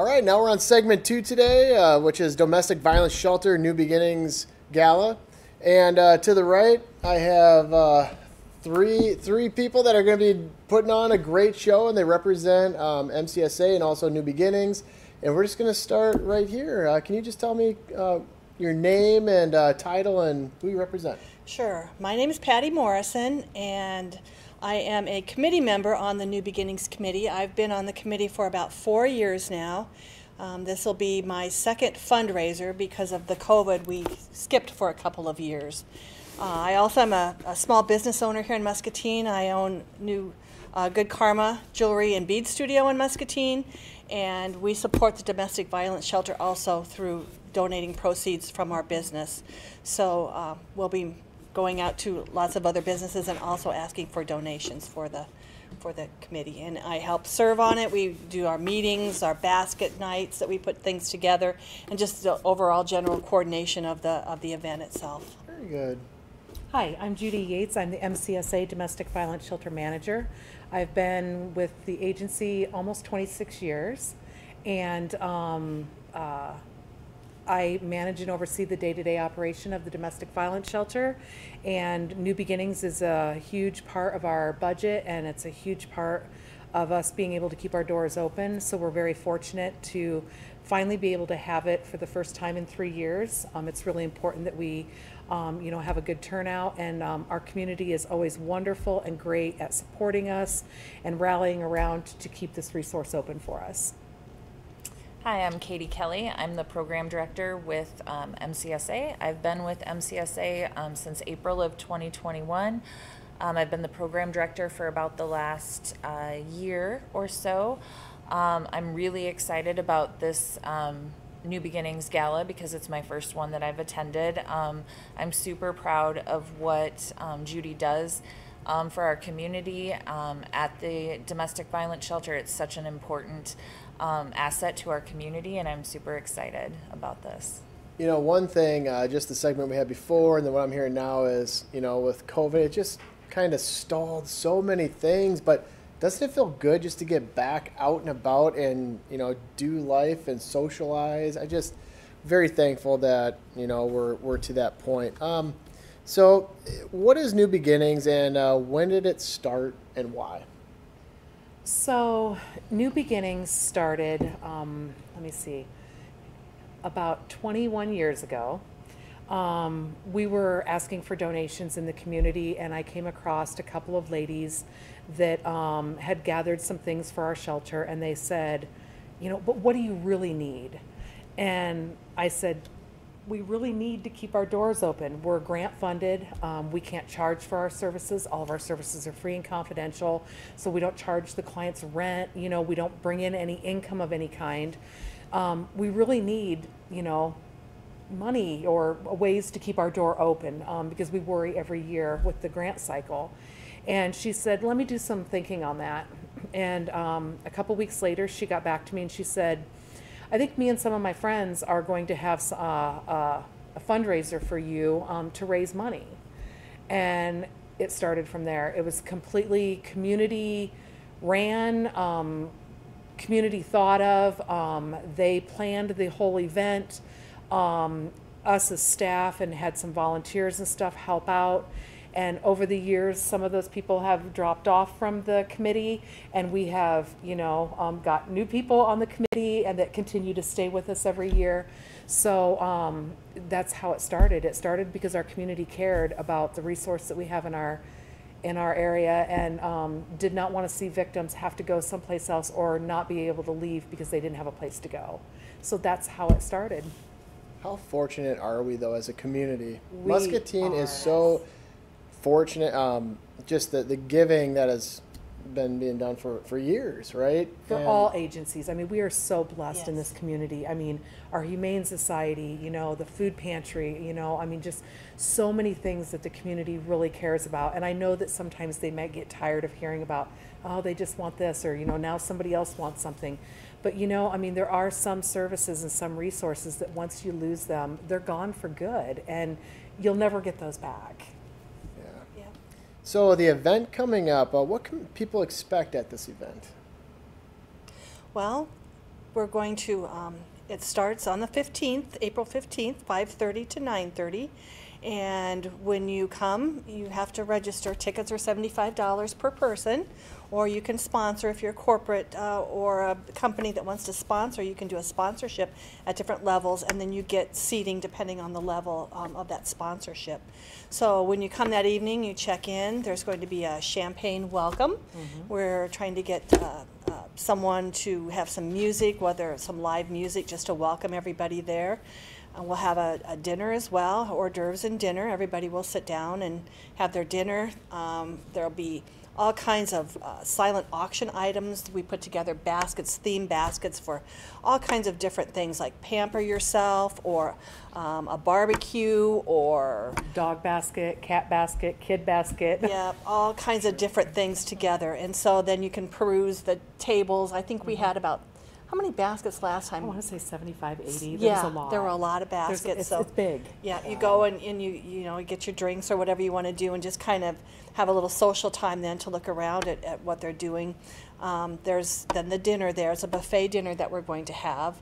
All right, now we're on segment two today, uh, which is Domestic Violence Shelter New Beginnings Gala. And uh, to the right, I have uh, three three people that are going to be putting on a great show, and they represent um, MCSA and also New Beginnings. And we're just going to start right here. Uh, can you just tell me uh, your name and uh, title and who you represent? Sure. My name is Patti Morrison, and I am a committee member on the New Beginnings Committee. I've been on the committee for about four years now. Um, this will be my second fundraiser because of the COVID. We skipped for a couple of years. Uh, I also am a, a, small business owner here in Muscatine. I own new uh, Good Karma Jewelry and Bead Studio in Muscatine, and we support the domestic violence shelter also through donating proceeds from our business. So uh, we'll be going out to lots of other businesses and also asking for donations for the for the committee and I help serve on it. We do our meetings, our basket nights that we put things together and just the overall general coordination of the of the event itself. Very good. Hi, I'm Judy Yates. I'm the MCSA Domestic Violence Shelter Manager. I've been with the agency almost 26 years and um, uh, I manage and oversee the day-to-day operation of the domestic violence shelter and New Beginnings is a huge part of our budget and it's a huge part of us being able to keep our doors open. So we're very fortunate to finally be able to have it for the first time in three years. Um, it's really important that we, um, you know, have a good turnout, and um, our community is always wonderful and great at supporting us and rallying around to keep this resource open for us. Hi, I'm Katie Kelly. I'm the program director with um, MCSA. I've been with MCSA um, since April of 2021. Um, I've been the program director for about the last uh, year or so. Um, I'm really excited about this um, New Beginnings Gala because it's my first one that I've attended. Um, I'm super proud of what Judy does. Um, for our community um, at the domestic violence shelter. It's such an important um, asset to our community, and I'm super excited about this. You know, one thing, uh, just the segment we had before, and then what I'm hearing now is, you know, with COVID, it just kind of stalled so many things. But doesn't it feel good just to get back out and about and you know do life and socialize? I just very thankful that you know we're we're to that point. Um, so, what is New Beginnings, and uh, when did it start, and why? So, New Beginnings started, um, let me see, about 21 years ago. Um, we were asking for donations in the community, and I came across a couple of ladies that um, had gathered some things for our shelter, and they said, You know, but what do you really need? And I said, we really need to keep our doors open. We're grant funded. Um, we can't charge for our services. All of our services are free and confidential. So we don't charge the clients rent. You know, we don't bring in any income of any kind. Um, we really need, you know, money or ways to keep our door open um, because we worry every year with the grant cycle. And she said, let me do some thinking on that. And um, a couple weeks later, she got back to me and she said, I think me and some of my friends are going to have uh, uh, a fundraiser for you um, to raise money. And it started from there. It was completely community ran, um, community thought of. Um, they planned the whole event. Um, us as staff and had some volunteers and stuff help out. And over the years, some of those people have dropped off from the committee, and we have, you know, um, got new people on the committee and that continue to stay with us every year. So um, that's how it started. It started because our community cared about the resource that we have in our in our area and um, did not want to see victims have to go someplace else or not be able to leave because they didn't have a place to go. So that's how it started. How fortunate are we though as a community? We Muscatine are. is so fortunate. Um, just the, the giving that has been being done for, for years, right? For And- all agencies. I mean, we are so blessed in this community. I mean, our Humane Society, you know, the food pantry, you know, I mean, just so many things that the community really cares about. And I know that sometimes they might get tired of hearing about, oh, they just want this, or, you know, now somebody else wants something. But, you know, I mean, there are some services and some resources that once you lose them, they're gone for good. And you'll never get those back. So the event coming up, uh, what can people expect at this event? Well, we're going to, um, it starts on the 15th, April 15th, 5:30 to 9:30. And when you come, you have to register. Tickets are $75 per person, or you can sponsor if you're corporate uh, or a company that wants to sponsor. You can do a sponsorship at different levels, and then you get seating depending on the level um, of that sponsorship. So when you come that evening, you check in. There's going to be a champagne welcome. We're trying to get uh, uh, someone to have some music, whether it's some live music, just to welcome everybody there. And we'll have a, a dinner as well, hors d'oeuvres and dinner. Everybody will sit down and have their dinner. Um, there'll be all kinds of uh, silent auction items. We put together baskets, theme baskets for all kinds of different things like pamper yourself or um, a barbecue or Dog basket, cat basket, kid basket. yeah, all kinds of different things together. And so then you can peruse the tables. I think we had about, how many baskets last time? I want to say 75, 80. There Yeah, was a lot. there were a lot of There's- baskets, It's, so- it's big. Yeah, you go and, and you, you know, you get your drinks or whatever you want to do and just kind of have a little social time then to look around at, at what they're doing. Um, there's then the dinner there. It's a buffet dinner that we're going to have.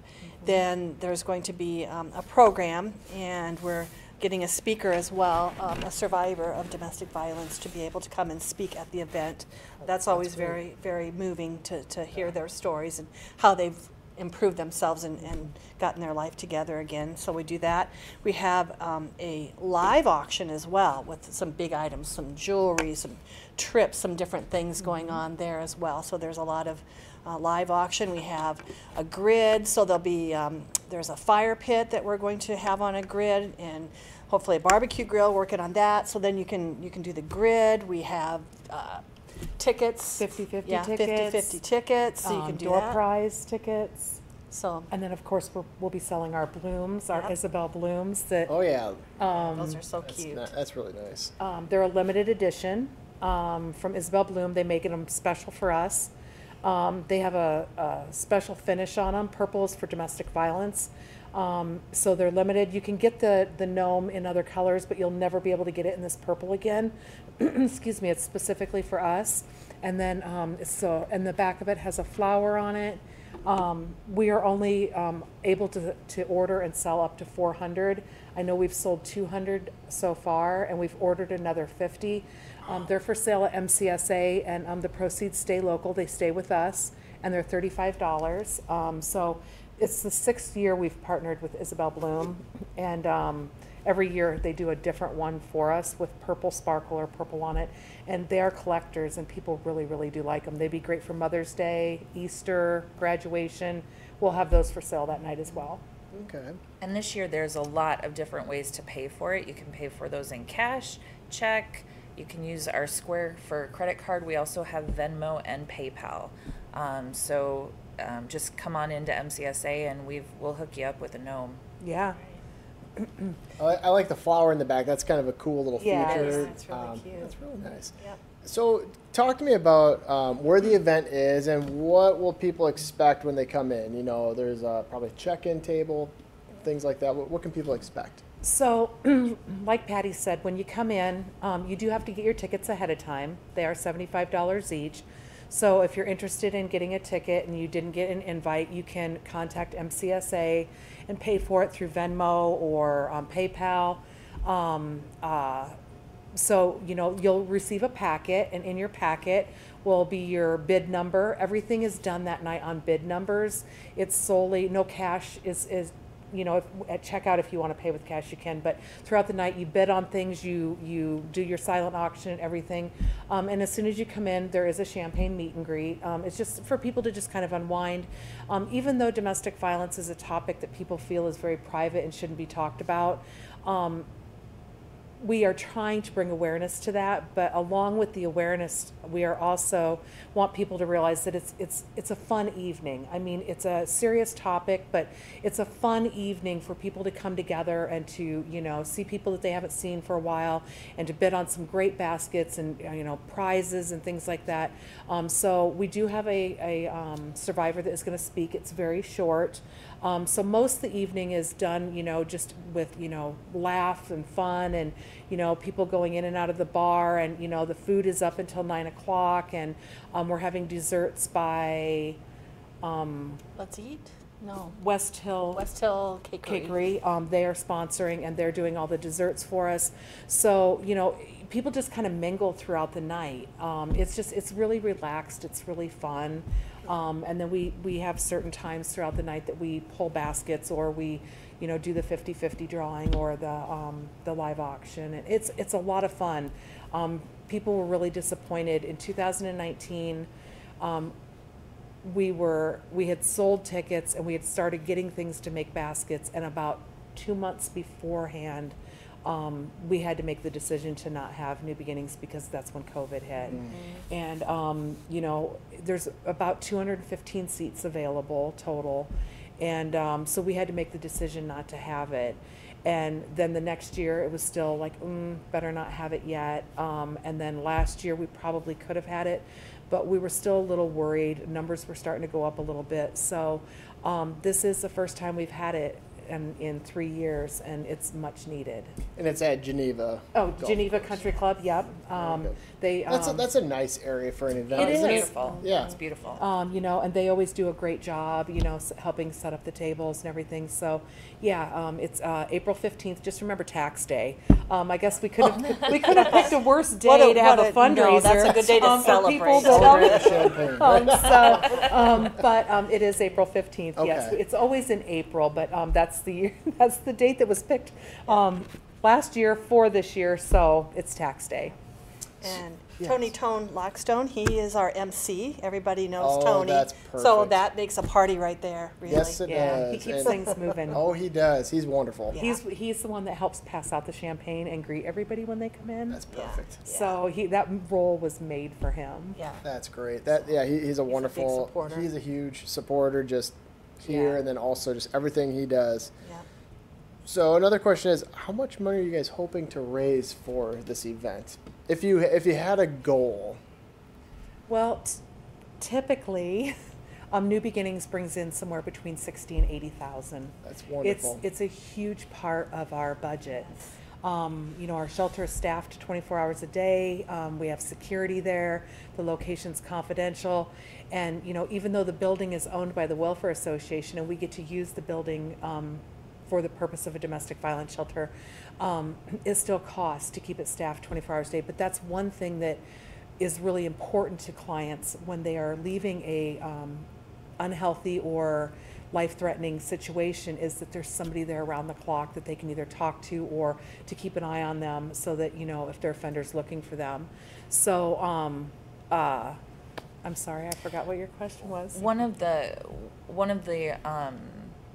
Then there's going to be um, a program, and we're getting a speaker as well, um, a survivor of domestic violence, to be able to come and speak at the event. That's always very, very moving to, to hear their stories and how they've improved themselves and, and gotten their life together again. So we do that. We have um, a live auction as well with some big items, some jewelry, some trips, some different things going on there as well. So there's a lot of uh, live auction. We have a grid, so there'll be um, there's a fire pit that we're going to have on a grid, and hopefully a barbecue grill. Working on that, so then you can you can do the grid. We have uh, tickets, 50-50 yeah, tickets, 50-50 tickets, so you Um, can do door that. prize tickets. So And then, of course, we're, we'll be selling our blooms, our Yep. Isabel blooms that Oh yeah, those are so that's, cute. ni- that's really nice. Um, they're a limited edition um, from Isabel Bloom. They make them special for us. Um, they have a, a special finish on them. Purple is for domestic violence. Um, so they're limited. You can get the, the gnome in other colors, but you'll never be able to get it in this purple again. Excuse me, it's specifically for us. And then, um, so, and the back of it has a flower on it. Um, we are only um, able to, to order and sell up to 400. I know we've sold 200 so far, and we've ordered another 50. Um, they're for sale at MCSA, and um, the proceeds stay local. They stay with us, and they're $35. Um, so it's the sixth year we've partnered with Isabel Bloom, and um, every year they do a different one for us with purple sparkle or purple on it. And they're collectors, and people really, really do like them. They'd be great for Mother's Day, Easter, graduation. We'll have those for sale that night as well. Okay. And this year, there's a lot of different ways to pay for it. You can pay for those in cash, check. You can use our Square for credit card. We also have Venmo and PayPal. Um, so um, just come on into MCSA and we've we'll hook you up with a gnome. Yeah. I, I like the flower in the back. That's kind of a cool little Yeah, feature. is. It's really Um, cute. That's really nice. Yep. So, talk to me about um, where the event is and what will people expect when they come in. You know, there's uh, probably a check-in table, things like that. What, what can people expect? So, like Patti said, when you come in, um, you do have to get your tickets ahead of time. They are seventy-five dollars each. So, if you're interested in getting a ticket and you didn't get an invite, you can contact MCSA and pay for it through Venmo or um, PayPal. Um, uh, so, you know, you'll receive a packet, and in your packet will be your bid number. Everything is done that night on bid numbers. It's solely, no cash is, is you know, if, at checkout, if you want to pay with cash, you can. But throughout the night, you bid on things, you you do your silent auction and everything. Um, and as soon as you come in, there is a champagne meet and greet. Um, it's just for people to just kind of unwind. Um, even though domestic violence is a topic that people feel is very private and shouldn't be talked about. We are trying to bring awareness to that, but along with the awareness, we are also want people to realize that it's it's it's a fun evening. I mean, it's a serious topic, but it's a fun evening for people to come together and to you know see people that they haven't seen for a while, and to bid on some great baskets and uh, you know prizes and things like that. Um, so we do have a a um, survivor that is going to speak. It's very short. Um, so most of the evening is done, you know, just with, you know, laugh and fun and, you know, people going in and out of the bar and, you know, the food is up until nine o'clock and um, we're having desserts by um, Let's eat? No. West Hill. West Hill Cakery. Cakery, um, they are sponsoring and they're doing all the desserts for us. So, you know, people just kind of mingle throughout the night. Um, it's just, it's really relaxed, it's really fun. Um, and then we, we have certain times throughout the night that we pull baskets or we, you know, do the 50-50 drawing or the, um, the live auction. And it's, it's a lot of fun. Um, people were really disappointed. In 2019, um, we were we had sold tickets and we had started getting things to make baskets and about two months beforehand um, we had to make the decision to not have new beginnings because that's when covid hit. And um, you know there's about 215 seats available total. And um, so we had to make the decision not to have it. And then the next year it was still like mm, better not have it yet. Um, and then last year we probably could have had it but we were still a little worried. Numbers were starting to go up a little bit. So um, this is the first time we've had it in, in three years and it's much needed And it's at Geneva. oh Golf geneva Course. country club yep um, good. They That's a, um, that's a nice area for an event. It isn't is. Beautiful. Yeah. It's beautiful. um, you know, and they always do a great job, you know, s- helping set up the tables and everything. So, yeah, um, it's uh, April fifteenth. Just remember tax day. Um, I guess we could have we could have picked a worse day What a- to have what a a- fundraiser. no, that's a good day to um, for people celebrate. that- Celebrate champagne. um, so, um, but um, it is April fifteenth. Yes, Okay. it's always in April, but um, that's the year, that's the date that was picked um, last year for this year. So it's tax day. And Yes. Tony Tone Lockstone, he is our MC. Everybody knows Oh, Tony. that's So that makes a party right there, really. Yes, it Yeah, does. he keeps And- things moving. Oh, he does. He's wonderful. Yeah. He's he's the one that helps pass out the champagne and greet everybody when they come in. That's Yeah. perfect. So he that role was made for him. Yeah. That's great. That yeah, he, he's a big wonderful. supporter. He's a huge supporter, just here Yeah. and then also just everything he does. So another question is, how much money are you guys hoping to raise for this event? If you if you had a goal, Well, t- typically, um, New Beginnings brings in somewhere between sixty and eighty thousand. that's It's wonderful. it's a huge part of our budget. Um, you know, our shelter is staffed 24 hours a day. Um, we have security there. The location's confidential. And, you know, even though the building is owned by the Welfare Association and we get to use the building um, for the purpose of a domestic violence shelter, um, it still costs to keep it staffed 24 hours a day. But that's one thing that is really important to clients when they are leaving a um, unhealthy or life-threatening situation is that there's somebody there around the clock that they can either talk to or to keep an eye on them so that you know if their offender's looking for them so um uh i'm sorry i forgot what your question was One of the, one of the um,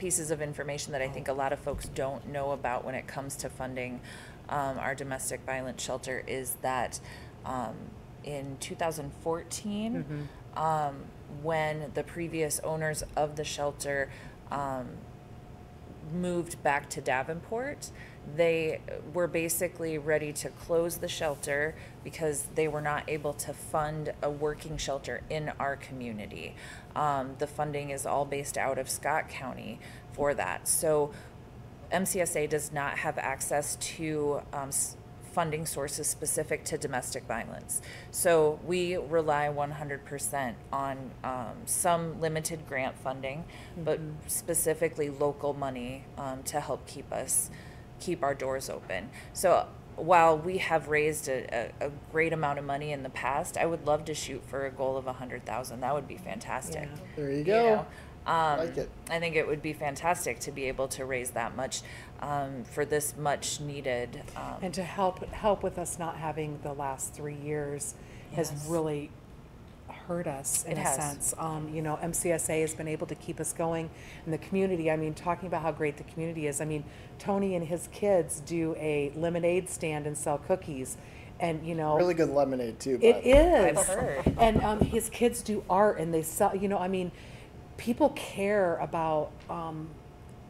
pieces of information that I think a lot of folks don't know about when it comes to funding um, our domestic violence shelter is that um, in 2014, um, when the previous owners of the shelter um, moved back to Davenport, they were basically ready to close the shelter because they were not able to fund a working shelter in our community. Um, the funding is all based out of Scott County for that. So MCSA does not have access to um, funding sources specific to domestic violence. So we rely 100% on um, some limited grant funding, but specifically local money um, to help keep us keep our doors open. So while we have raised a, a, a great amount of money in the past, I would love to shoot for a goal of 100,000. That would be fantastic. Yeah. there you You go. know? Um, Like it. I think it would be fantastic to be able to raise that much um, for this much needed. Um, and to help help with us not having the last three years has really hurt us in It a has. sense. Um, you know, MCSA has been able to keep us going, and the community. I mean, talking about how great the community is. I mean, Tony and his kids do a lemonade stand and sell cookies, and you know, Really good lemonade too. by it the way. is. I've heard. And um, his kids do art and they sell, you know, I mean, people care about um,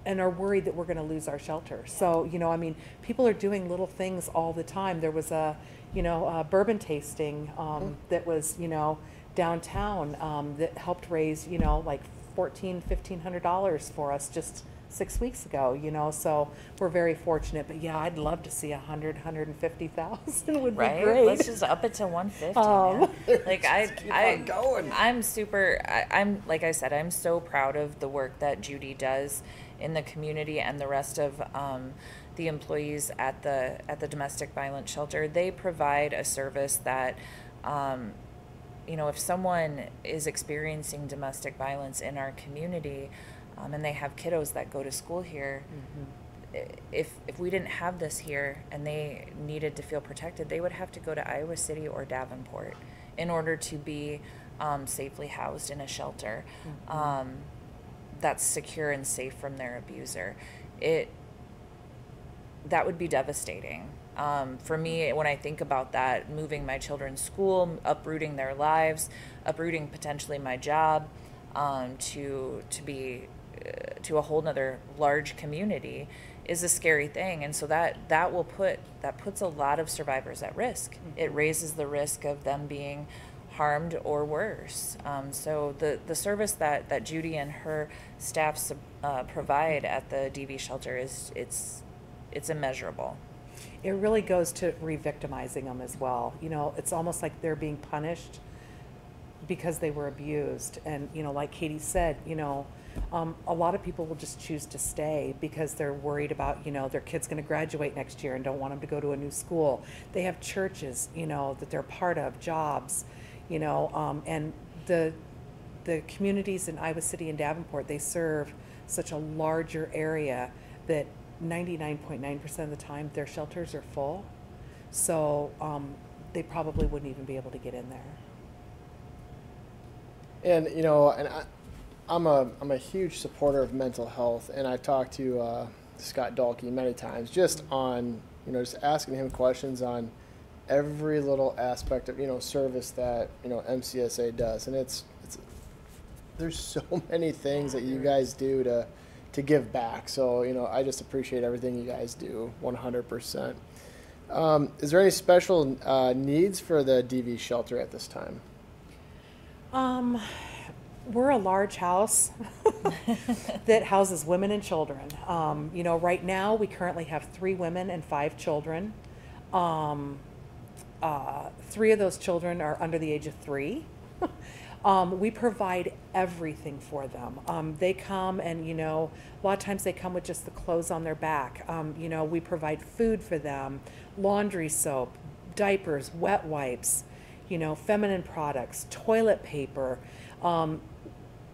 and are worried that we're going to lose our shelter. So, you know, I mean, people are doing little things all the time. There was a, you know, a bourbon tasting um, that was, you know, downtown um, that helped raise, you know, like fourteen, fifteen hundred dollars for us just six weeks ago, you know, so we're very fortunate. But yeah, I'd love to see a hundred, hundred and fifty thousand would right? be great. Let's just up it to 150. Um. Like I, keep I, going. I'm super. I, I'm like I said, I'm so proud of the work that Judy does in the community and the rest of um, the employees at the at the domestic violence shelter. They provide a service that. Um, you know, if someone is experiencing domestic violence in our community, um, and they have kiddos that go to school here, i- if if we didn't have this here and they needed to feel protected, they would have to go to Iowa City or Davenport in order to be um, safely housed in a shelter um, that's secure and safe from their abuser. It that would be devastating. Um, for me, when I think about that, moving my children's school, uprooting their lives, uprooting potentially my job, um, to to be to a whole nother large community, is a scary thing, and so that that will put that puts a lot of survivors at risk. It raises the risk of them being harmed or worse. Um, so the the service that that Judy and her staff uh, provide at the DV shelter is it's it's immeasurable. it really goes to re-victimizing them as well. You know, it's almost like they're being punished because they were abused. And, you know, like Katie said, you know, um, a lot of people will just choose to stay because they're worried about, you know, their kid's going to graduate next year and don't want them to go to a new school. They have churches, you know, that they're part of, jobs, you know, um, and the the communities in Iowa City and Davenport, they serve such a larger area that 99.9% of the time their shelters are full. So um, they probably wouldn't even be able to get in there. And you know, and I, I'm a I'm a huge supporter of mental health, and I've talked to uh, Scott Dalkey many times, just on you know, just asking him questions on every little aspect of you know service that you know MCSA does, and it's it's there's so many things that you guys do to to give back. So you know, I just appreciate everything you guys do, 100 percent. Um, is there any special uh, needs for the DV shelter at this time? Um, we're a large house that houses women and children. Um, you know, right now we currently have three women and five children. Um, uh, three of those children are under the age of three. um, we provide everything for them. Um, they come and, you know, a lot of times they come with just the clothes on their back. Um, you know, we provide food for them, laundry soap, diapers, wet wipes, you know, feminine products, toilet paper. Um,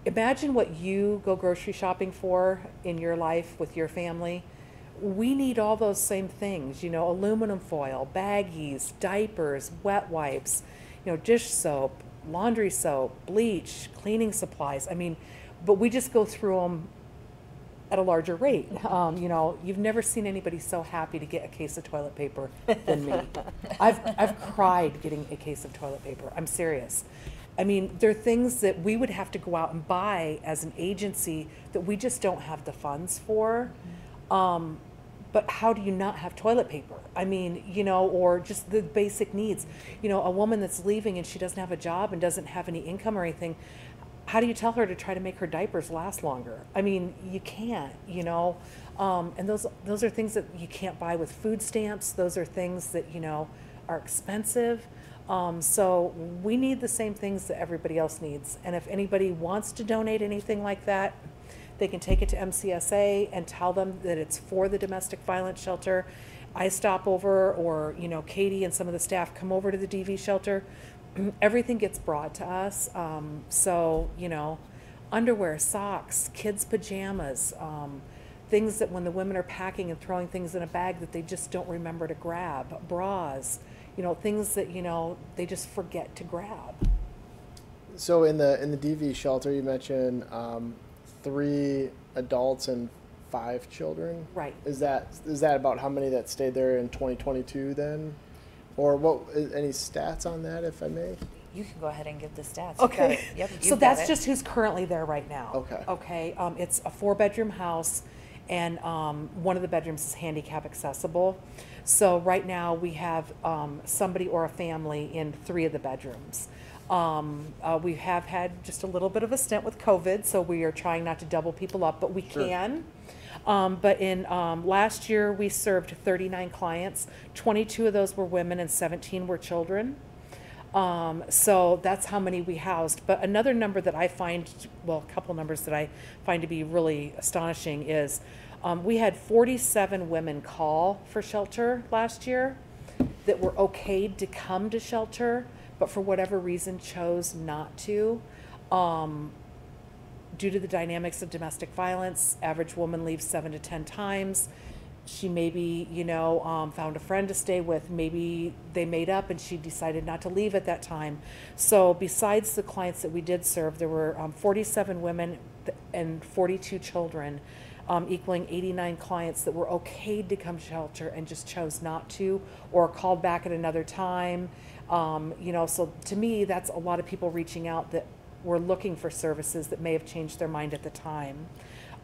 imagine what you go grocery shopping for in your life with your family. We need all those same things, you know, aluminum foil, baggies, diapers, wet wipes, you know, dish soap, laundry soap, bleach, cleaning supplies. I mean, but we just go through them at a larger rate. Um, you know, you've never seen anybody so happy to get a case of toilet paper than me. I've, I've cried getting a case of toilet paper. I'm serious. I mean, there are things that we would have to go out and buy as an agency that we just don't have the funds for. Um, but how do you not have toilet paper? I mean, you know, or just the basic needs. You know, a woman that's leaving and she doesn't have a job and doesn't have any income or anything, how do you tell her to try to make her diapers last longer? I mean, you can't, you know. Um, and those those are things that you can't buy with food stamps. Those are things that you know are expensive. Um, so we need the same things that everybody else needs. And if anybody wants to donate anything like that, they can take it to MCSA and tell them that it's for the domestic violence shelter. I stop over, or you know, Katie and some of the staff come over to the DV shelter. Everything gets brought to us. Um, so you know, underwear, socks, kids' pajamas, um, things that when the women are packing and throwing things in a bag that they just don't remember to grab, bras, you know, things that you know they just forget to grab. So in the in the DV shelter, you mentioned um, three adults and five children. Right. Is that is that about how many that stayed there in 2022 then, or what? any stats on that, if I may? You can go ahead and give the stats. Okay. Yep. So that's just who's currently there right now. Okay. Okay, um, it's a four-bedroom house, and, um, one of the bedrooms is handicap accessible. So right now, we have, um, somebody or a family in three of the bedrooms. Um, uh, we have had just a little bit of a stint with COVID, so we are trying not to double people up, but we Sure. can. Um, but in um, last year, we served 39 clients. 22 of those were women, and 17 were children. Um, so that's how many we housed. But another number that I find, well, a couple numbers that I find to be really astonishing is um, we had 47 women call for shelter last year that were okayed to come to shelter, but for whatever reason chose not to. Um, due to the dynamics of domestic violence, average woman leaves seven to 10 times. She maybe, you know, um, found a friend to stay with. Maybe they made up and she decided not to leave at that time. So, besides the clients that we did serve, there were um, 47 women and 42 children, um, equaling 89 clients that were okayed to come shelter and just chose not to or called back at another time. Um, you know, so to me, that's a lot of people reaching out that were looking for services that may have changed their mind at the time.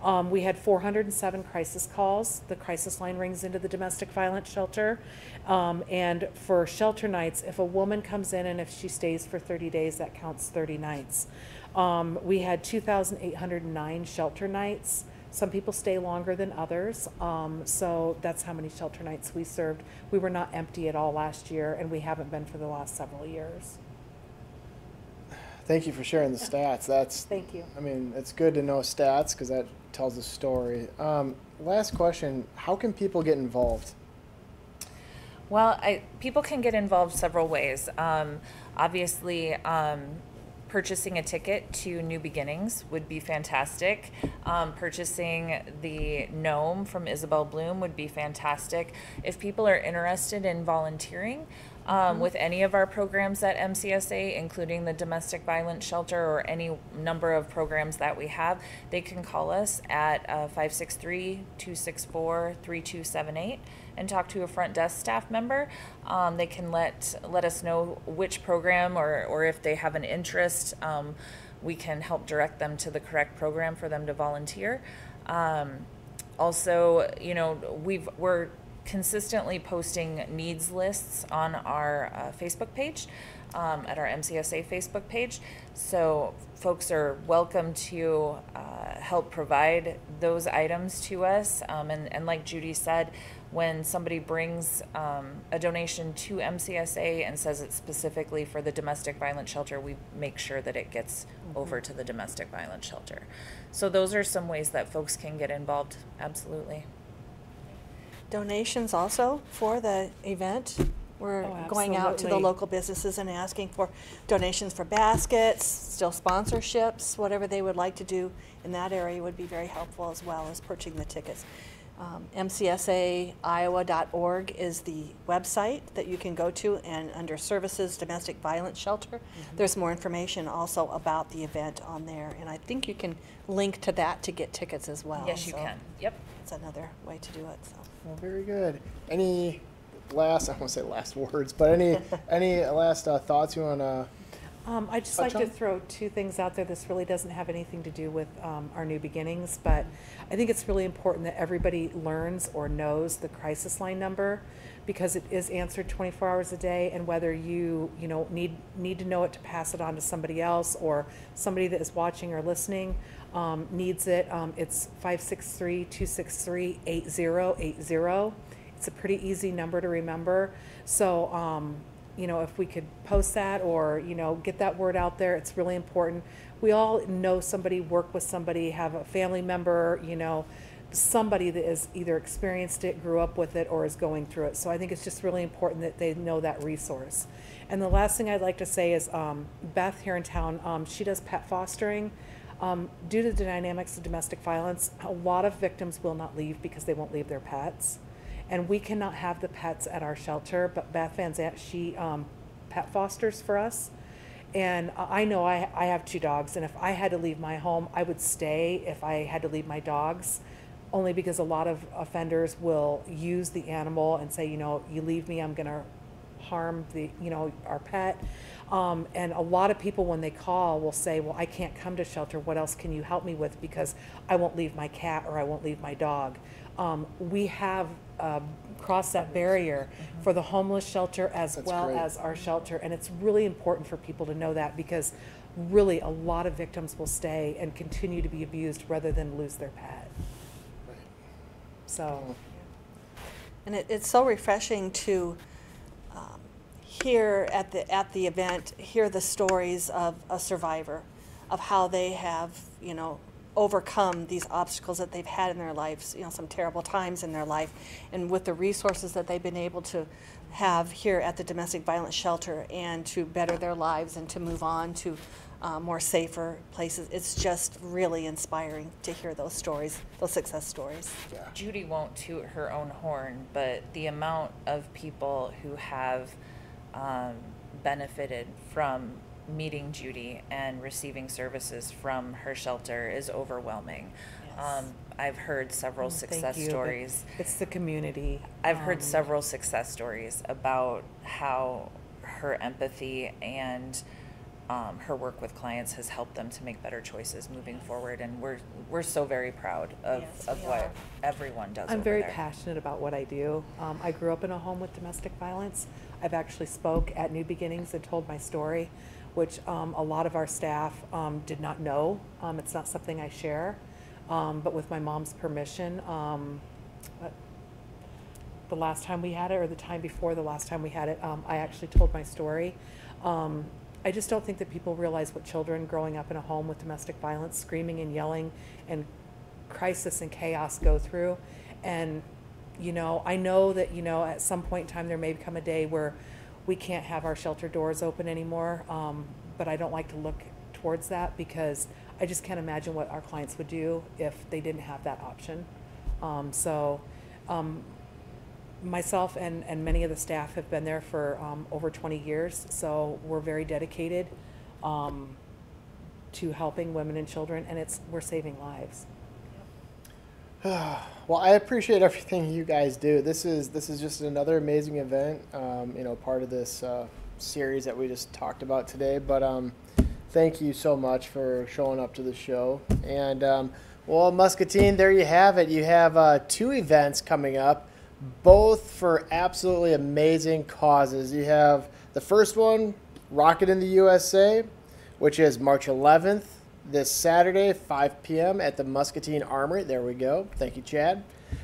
Um, we had 407 crisis calls. The crisis line rings into the domestic violence shelter. Um, and for shelter nights, if a woman comes in and if she stays for 30 days, that counts 30 nights. Um, we had 2,809 shelter nights. Some people stay longer than others. Um, so that's how many shelter nights we served. We were not empty at all last year, and we haven't been for the last several years. Thank you for sharing the stats. That's Thank you. I mean, it's good to know stats because that tells a story. Um, last question: How can people get involved? Well, I, people can get involved several ways. Um, obviously, um, purchasing a ticket to New Beginnings would be fantastic. Um, purchasing the Gnome from Isabel Bloom would be fantastic. If people are interested in volunteering, um, with any of our programs at MCSA, including the domestic violence shelter or any number of programs that we have, they can call us at uh, 563 264 3278 and talk to a front desk staff member. Um, they can let let us know which program or, or if they have an interest. Um, we can help direct them to the correct program for them to volunteer. Um, also, you know, we've we're consistently posting needs lists on our uh, Facebook page, um, at our MCSA Facebook page. So folks are welcome to uh, help provide those items to us. Um, and, and like Judy said, when somebody brings um, a donation to MCSA and says it's specifically for the domestic violence shelter, we make sure that it gets over to the domestic violence shelter. So those are some ways that folks can get involved. Absolutely. Donations also for the event. We're Oh, going out to the local businesses and asking for donations for baskets, still sponsorships, whatever they would like to do in that area would be very helpful as well as purchasing the tickets. Um, MCSAiowa.org is the website that you can go to, and under Services Domestic Violence Shelter, Mm-hmm. there's more information also about the event on there. And I think you can link to that to get tickets as well. Yes, you so can. Yep. It's another way to do it, so. Well, very good. Any last? I won't say last words, but any any last uh, thoughts you want to? Um, I'd just like to throw two things out there. This really doesn't have anything to do with um, our new beginnings, but I think it's really important that everybody learns or knows the crisis line number because it is answered 24 hours a day, and whether you you know need need to know it to pass it on to somebody else or somebody that is watching or listening um, needs it. Um, it's 563-263-8080. It's a pretty easy number to remember. So. You know, if we could post that or, you know, get that word out there, it's really important. We all know somebody, work with somebody, have a family member, you know, somebody that has either experienced it, grew up with it, or is going through it. So I think it's just really important that they know that resource. And the last thing I'd like to say is um, Beth here in town, um, she does pet fostering. Um, due to the dynamics of domestic violence, a lot of victims will not leave because they won't leave their pets and we cannot have the pets at our shelter. But Beth Van Zant, she um, pet fosters for us, and I know I I have two dogs, and if I had to leave my home, I would stay. If I had to leave my dogs, only because a lot of offenders will use the animal and say, you know, you leave me, I'm gonna harm the you know our pet. Um, and a lot of people, when they call, will say, Well, I can't come to shelter. What else can you help me with? Because I won't leave my cat or I won't leave my dog. Um, we have uh, crossed that barrier for the homeless shelter as That's well great. as our shelter. And it's really important for people to know that because really a lot of victims will stay and continue to be abused rather than lose their pet. So, And it, it's so refreshing to um, hear at the at the event, hear the stories of a survivor, of how they have, you know, overcome these obstacles that they've had in their lives, you know, some terrible times in their life, and with the resources that they've been able to have here at the domestic violence shelter and to better their lives and to move on to uh, more safer places. It's just really inspiring to hear those stories, those success stories. Judy won't toot her own horn, but the amount of people who have um, benefited from meeting Judy and receiving services from her shelter is overwhelming. Yes. Um, I've heard several thank success you, stories. It's the community. I've heard um, several success stories about how her empathy and um, her work with clients has helped them to make better choices moving forward, and we're we're so very proud of, Yes, of what are. everyone does. I'm very there. passionate about what I do. Um, I grew up in a home with domestic violence. I've actually spoke at New Beginnings and told my story, which um, a lot of our staff um, did not know. Um, it's not something I share, um, but with my mom's permission, um, uh, the last time we had it, or the time before the last time we had it, I actually told my story. I just don't think that people realize what children growing up in a home with domestic violence, screaming and yelling, and crisis and chaos go through. And, you know, I know that, you know, at some point in time there may come a day where we can't have our shelter doors open anymore. Um, but I don't like to look towards that because I just can't imagine what our clients would do if they didn't have that option. Um, so, um, myself and, and many of the staff have been there for um, over 20 years, so we're very dedicated um, to helping women and children, and it's we're saving lives. Well, I appreciate everything you guys do. This is this is just another amazing event. Um, you know, part of this uh, series that we just talked about today. But um, thank you so much for showing up to the show. And um, well, Muscatine, there you have it. You have uh, two events coming up, both for absolutely amazing causes. You have the first one, Rocket in the USA, which is March 11th this Saturday, 5 p.m. at the Muscatine Armory. There we go. Thank you, Chad.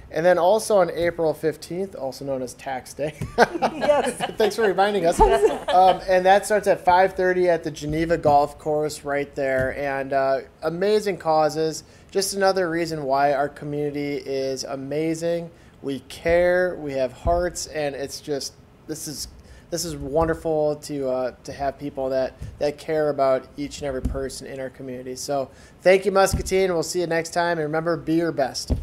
And then also on April 15th, also known as Tax Day. Yes. Thanks for reminding us. Um, and that starts at 5:30 at the Geneva Golf Course right there. And uh, amazing causes. Just another reason why our community is amazing. We care. We have hearts, and it's just this is this is wonderful to uh, to have people that that care about each and every person in our community. So thank you, Muscatine. We'll see you next time. And remember, be your best.